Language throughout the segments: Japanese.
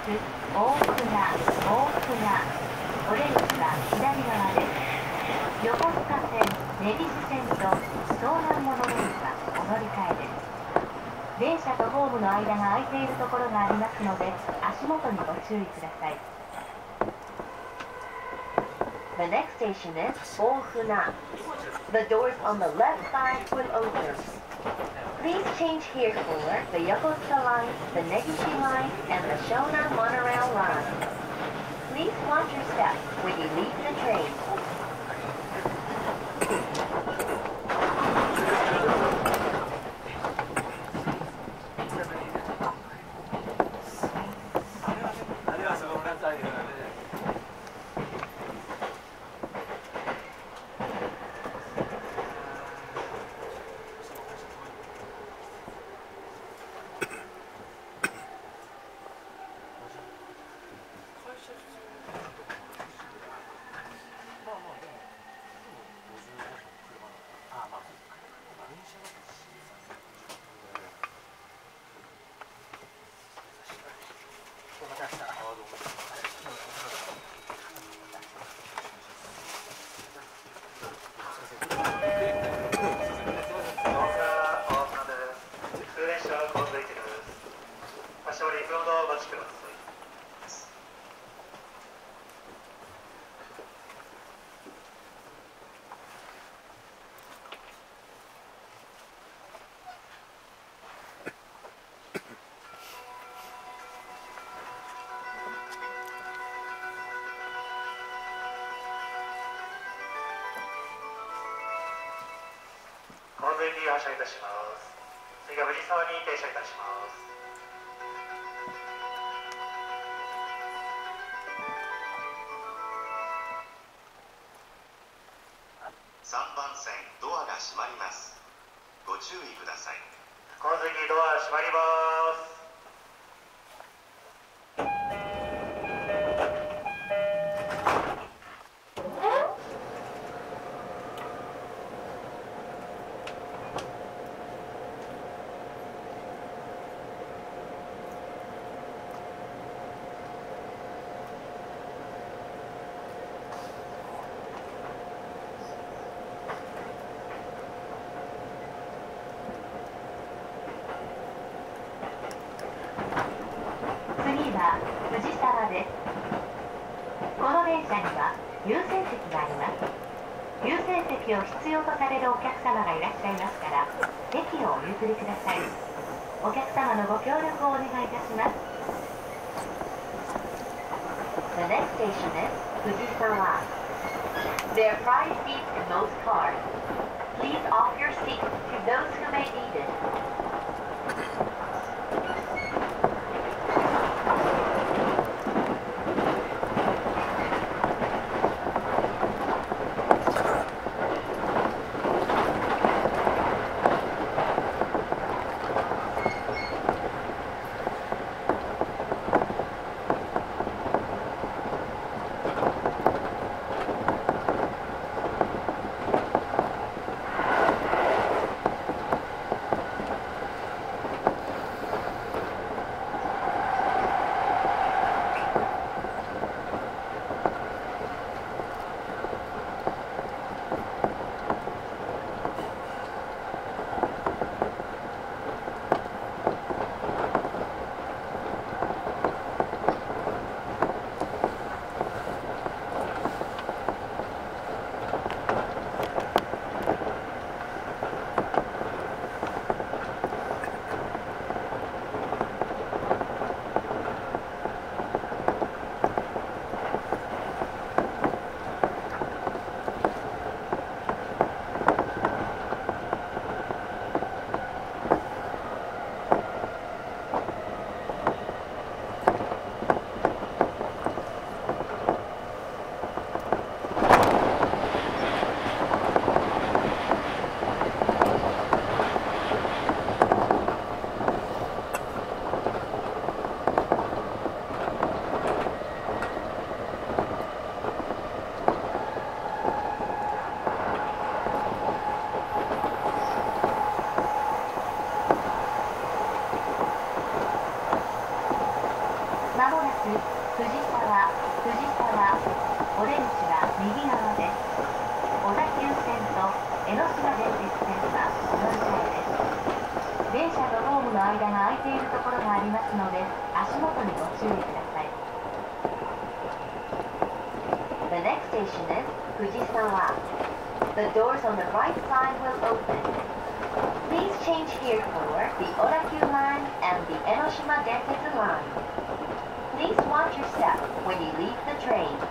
大船大船お出口は左側です横須賀線根岸線と湘南モノレールはお乗り換えです電車とホームの間が空いているところがありますので足元にご注意ください The next station is Ohuna. The doors on the left side will open. Please change here for the Yokosuka line, the Negishi line, and the Shona monorail line. Please watch your step when you leave the train. 本線に発車いたします。次は藤沢に停車いたします。3番線ドアが閉まります。ご注意ください。この次ドア閉まります次は藤沢ですこの電車には優先席があります優先席を必要とされるお客様がいらっしゃいますから席をお譲りくださいお客様のご協力をお願いいたします The next station is Fujisawa. There are five seats in most cars. Please offer your seat to those who may need it. 藤沢藤沢お出口は右側です小田急線と江ノ島電鉄線は乗り換えです電車とホームの間が空いているところがありますので足元にご注意ください The next station is Fujisawa. The doors on the right side will open. Please change here for the Odakyu line and the Enoshima Densetsu line. Please watch your step when you leave the train.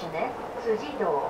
しね辻堂。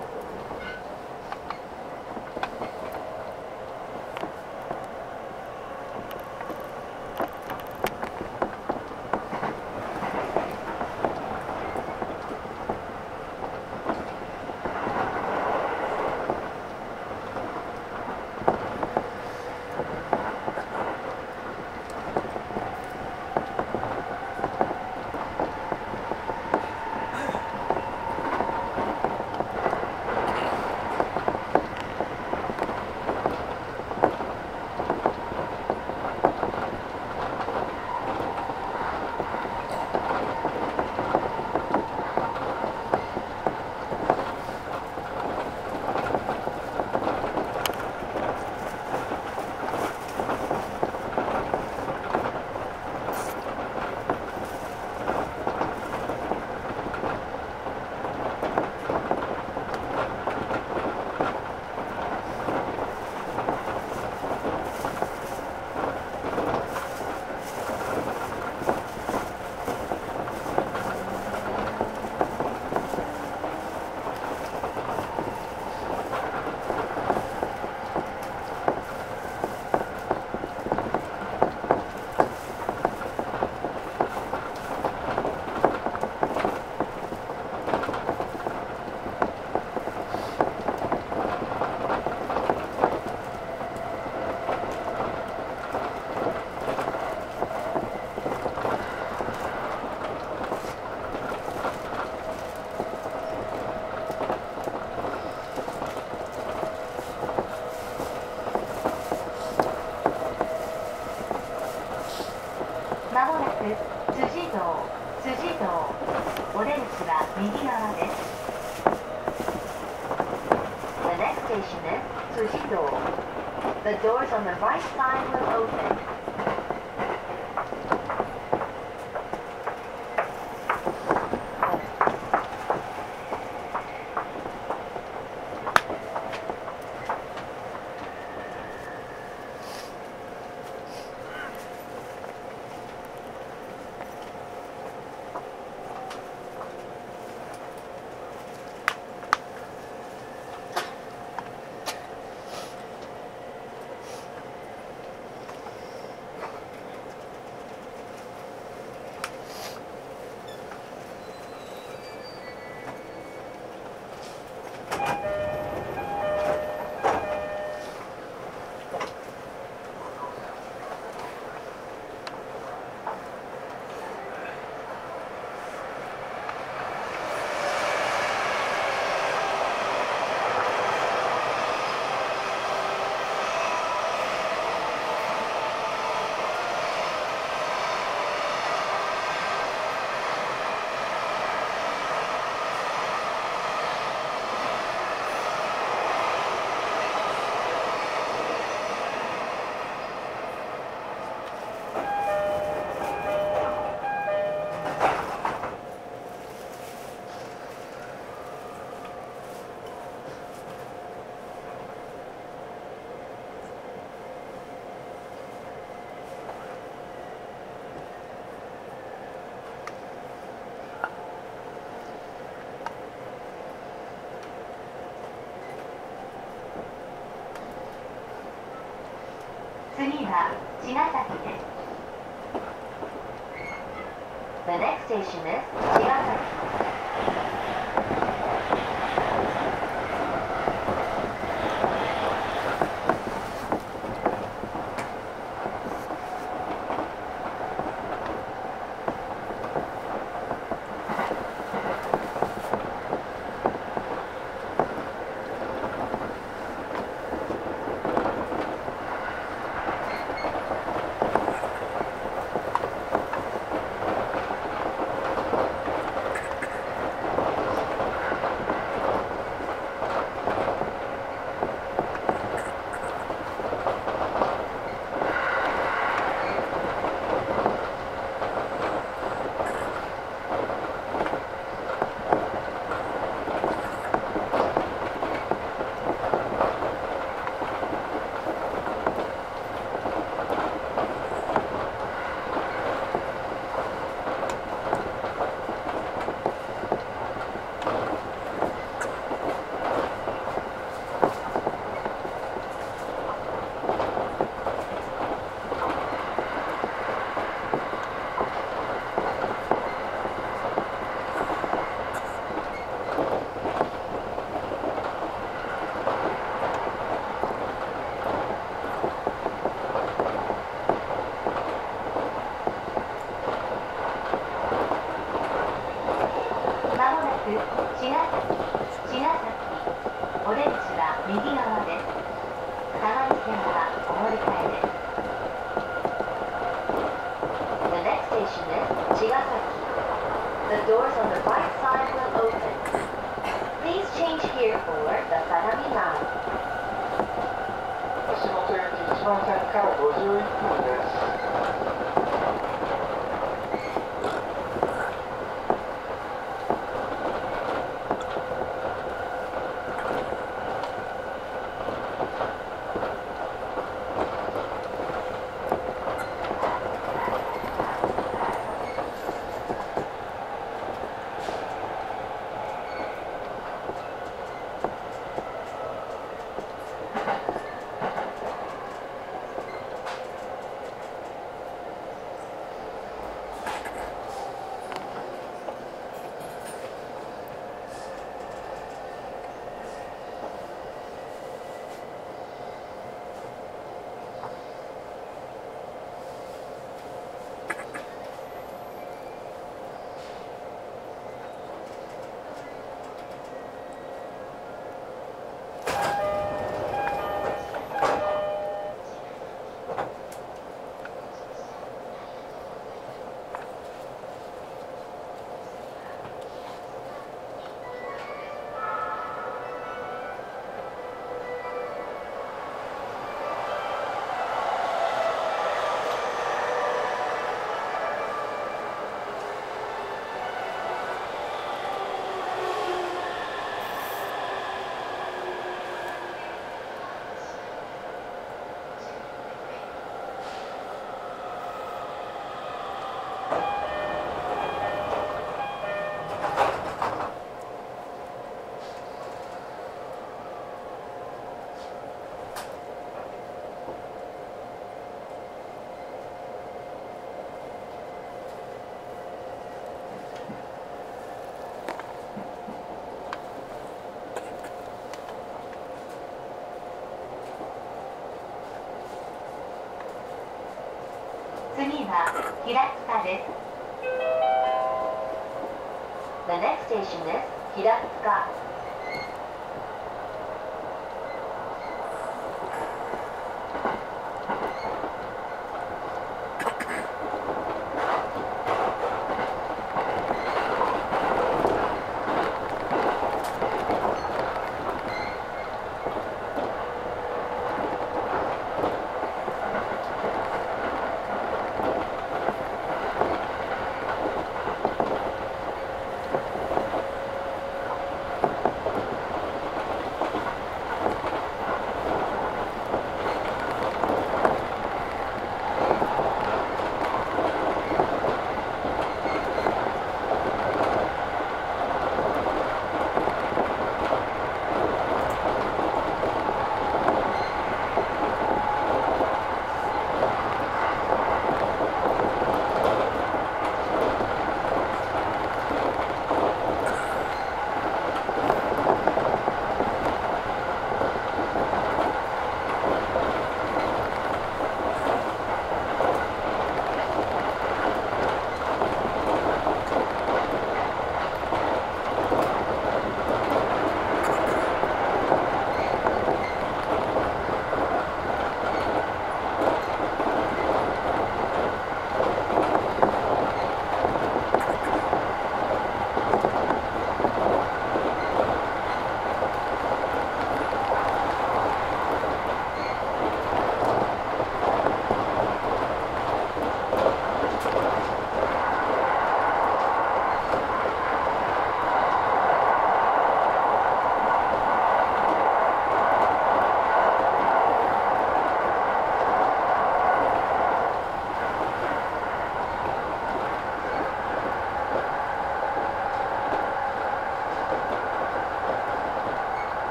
On the right side 茅ヶ崎です。The next station is 次は平塚です。The next station is 平塚。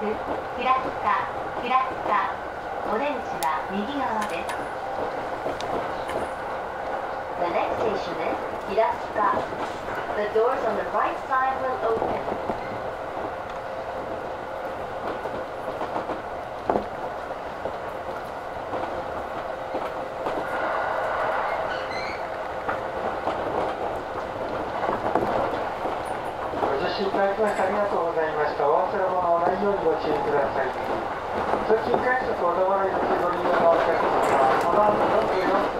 平塚平塚お出口は右側です The next station is Hirasuka. The doors on the right side will open. ご受信いただきましてありがとうございました。お忘れ物のないようにご注意ください。通勤快速小田原行きご利用のお客様は、この後44分、降りた